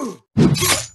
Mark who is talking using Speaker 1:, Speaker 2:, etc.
Speaker 1: Ugh!